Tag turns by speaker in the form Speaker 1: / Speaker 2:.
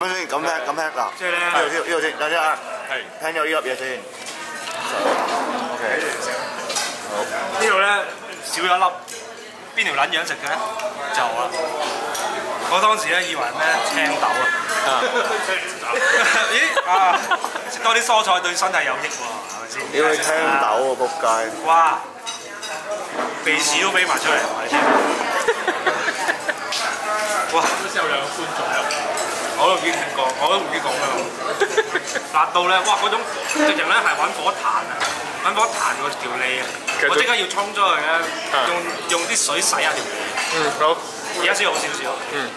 Speaker 1: 咁先，咁聽，咁聽嗱，
Speaker 2: 即係咧
Speaker 1: 呢度先，呢度先，等陣啊，
Speaker 2: 係
Speaker 1: 聽咗呢粒嘢先。OK，
Speaker 2: 呢度咧少咗一粒，邊條撚樣食嘅咧？就啊！我當時咧以為咩青豆啊，咦啊！食多啲蔬菜對身體有益喎，係咪先？
Speaker 1: 屌你青豆啊，仆街！
Speaker 2: 哇！鼻屎都飛埋出嚟，係咪先？哇！
Speaker 3: 先有兩個觀眾喺度。
Speaker 2: 我都唔知點講，我都唔知講咩。辣到咧，哇！嗰種直情咧係揾火彈啊，揾火彈個條脷啊！我即刻要衝咗去咧，用用啲水洗下條脷。
Speaker 3: 嗯，好。
Speaker 2: 而家先好少少。
Speaker 3: 嗯，